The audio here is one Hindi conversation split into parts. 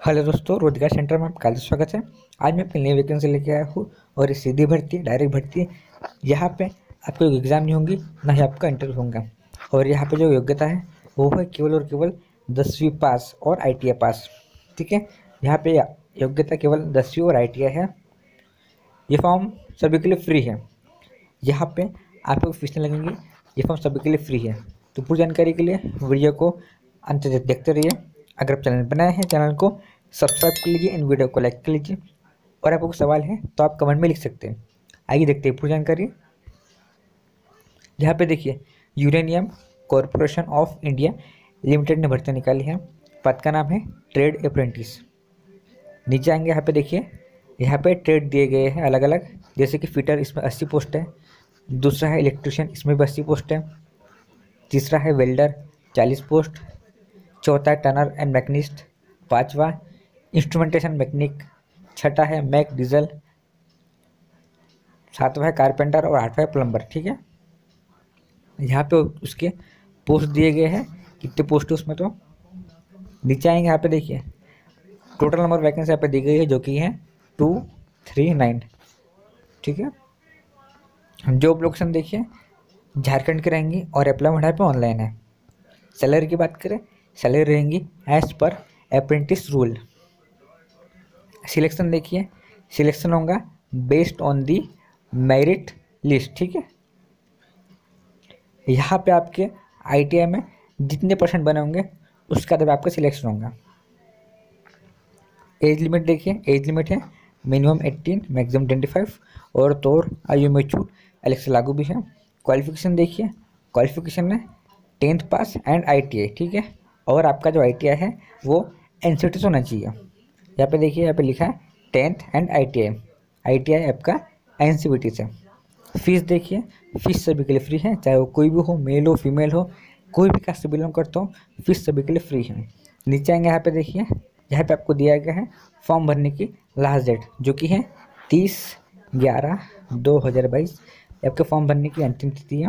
हेलो दोस्तों रोज़गार सेंटर में आपका स्वागत है। आज मैं अपनी नई वैकेंसी लेके आया हूँ और ये सीधी भर्ती है डायरेक्ट भर्ती है यहाँ पे आपको एग्ज़ाम नहीं होंगी, ना ही आपका इंटरव्यू होगा। और यहाँ पे जो योग्यता है, वो है केवल और केवल दसवीं पास और आईटीआई पास। ठीक है? यहाँ पे योग्यता केवल दसवीं और आईटीआई है। ये फॉर्म सभी के लिए फ्री है। यहाँ पे आपको फ़ीस नहीं लगेंगी, ये फॉर्म सभी के लिए फ्री है। तो पूरी जानकारी के लिए वीडियो को अंत देखते रहिए। अगर आप चैनल बनाए हैं, चैनल को सब्सक्राइब कर लीजिए, इन वीडियो को लाइक कर लीजिए। और आपको सवाल है तो आप कमेंट में लिख सकते हैं। आइए देखते हैं पूरी जानकारी। यहाँ पे देखिए uranium corporation of India limited ने भर्ती निकाली है। पद का नाम है ट्रेड अप्रेंटिस नीचे आएँगे, यहाँ पे देखिए, यहाँ पे ट्रेड दिए गए हैं अलग अलग जैसे कि फिटर इसमें अस्सी पोस्ट है, दूसरा है इलेक्ट्रिशियन इसमें भी अस्सी पोस्ट है, तीसरा है वेल्डर चालीस पोस्ट चौथा है टनर एंड मैकनिस्ट पांचवा इंस्ट्रूमेंटेशन मैकेनिक छठा है मैक डीजल सातवा है कारपेंटर और आठवा है प्लम्बर ठीक है? यहाँ पे उसके पोस्ट दिए गए हैं। कितने पोस्ट है उसमें तो? नीचे आएँगे यहाँ पे देखिए। टोटल नंबर वैकेंसी यहाँ पे दी गई है जो कि है टू थ्री नाइन ठीक है? जॉब लोकेशन देखिए। झारखंड के रहेंगी और अप्लाई यहाँ पे ऑनलाइन है। सैलरी की बात करें सैलरी रहेंगी as per apprentice rule selection देखिए सिलेक्शन होगा based on the merit list ठीक है? यहाँ पे आपके आईटीआई में जितने परसेंट बने होंगे, उसके आधार आपका सिलेक्शन होगा। एज लिमिट देखिए एज लिमिट है minimum eighteen maximum twenty five और तो आयु में छूट इलेक्शन लागू भी है। क्वालिफिकेशन देखिए क्वालिफिकेशन है टेंथ पास एंड आईटीआई ठीक है? और आपका जो आई है, वो एन होना चाहिए। यहाँ पे देखिए, यहाँ पे लिखा है tenth and I T I I T I आपका एनसीबीटी से। फ़ीस देखिए फ़ीस सभी के लिए फ्री है, चाहे वो कोई भी हो मेल हो फीमेल हो, कोई भी कास्ट से बिलोंग करता हो फ़ीस सभी के लिए फ्री है। नीचे आएँगे, यहाँ पे देखिए, यहाँ पे आपको दिया गया है फॉर्म भरने की लास्ट डेट जो कि है तीस ग्यारह दो हज़ार बाईस। आपके फॉर्म भरने की अंतिम तिथि है।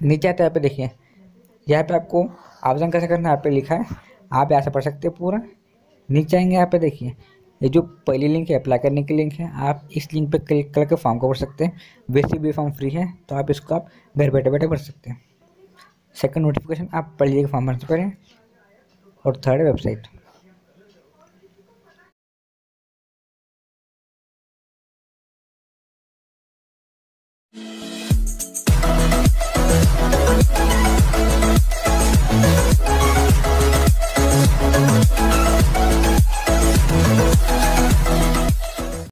नीचे आते यहाँ पे देखिए, यहाँ पे आपको आवेदन कैसे करना है? यहाँ पे लिखा है। आप यहाँ से पढ़ सकते हैं पूरा। नीचे आएँगे यहाँ पे देखिए। ये जो पहली लिंक है अप्लाई करने की लिंक है, आप इस लिंक पे क्लिक करके फॉर्म को भर सकते हैं। वैसे भी फॉर्म फ्री है तो आप इसको आप घर बैठे बैठे भर सकते हैं। सेकंड नोटिफिकेशन आप पढ़ लीजिएगा फॉर्म भर करें। और थर्ड वेबसाइट